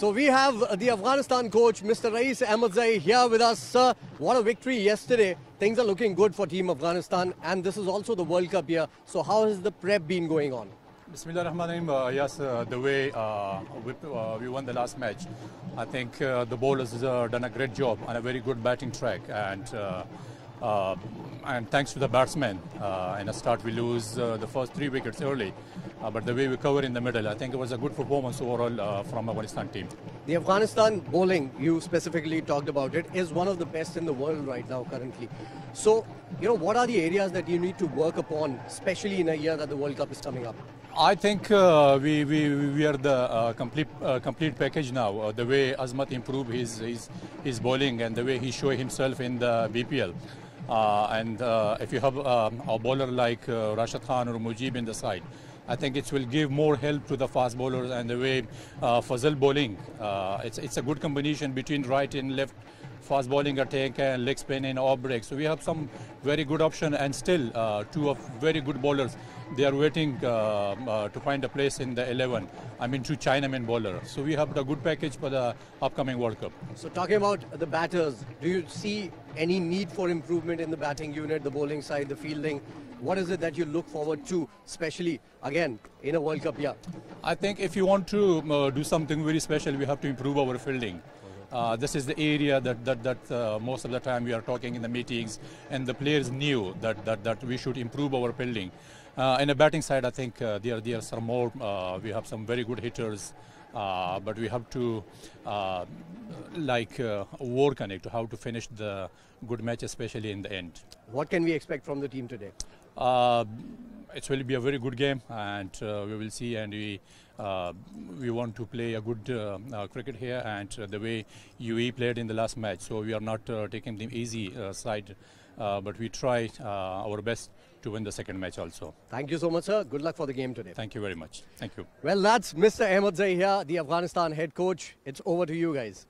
So we have the Afghanistan coach, Mr. Rais Ahmadzai, here with us. Sir, what a victory yesterday. Things are looking good for Team Afghanistan, and this is also the World Cup year. So how has the prep been going on? Bismillah ar-Rahman. Uh, yes, uh, the way uh, we, uh, we won the last match, I think uh, the bowlers have uh, done a great job on a very good batting track. And uh, and thanks to the batsmen, uh, in a start we lose uh, the first three wickets early. Uh, but the way we cover in the middle, I think it was a good performance overall uh, from Afghanistan team. The Afghanistan bowling, you specifically talked about it, is one of the best in the world right now currently. So, you know, what are the areas that you need to work upon, especially in a year that the World Cup is coming up? I think uh, we, we, we are the uh, complete uh, complete package now. Uh, the way Azmat improved his, his his bowling and the way he showed himself in the BPL. Uh, and uh, if you have um, a bowler like uh, Rashid Khan or Mujib in the side, I think it will give more help to the fast bowlers and the way uh, Fazal bowling. Uh, it's, it's a good combination between right and left fast bowling attack and leg spin and off break. So we have some very good option and still uh, two of very good bowlers. They are waiting uh, uh, to find a place in the 11. I mean, two Chinaman bowlers. So we have a good package for the upcoming World Cup. So, talking about the batters, do you see any need for improvement in the batting unit, the bowling side, the fielding? What is it that you look forward to, especially again in a World Cup year? I think if you want to uh, do something very special, we have to improve our fielding. Uh, this is the area that, that, that uh, most of the time we are talking in the meetings, and the players knew that, that, that we should improve our building. Uh, in the batting side, I think uh, there, there are some more, uh, we have some very good hitters, uh, but we have to uh, like uh, work on it, to how to finish the good match, especially in the end. What can we expect from the team today? It will be a very good game, and uh, we will see. And we uh, we want to play a good uh, uh, cricket here, and uh, the way UAE played in the last match. So we are not uh, taking the easy uh, side, uh, but we try uh, our best to win the second match also. Thank you so much, sir. Good luck for the game today. Thank you very much. Thank you. Well, that's Mr. Ahmadzai here, the Afghanistan head coach. It's over to you guys.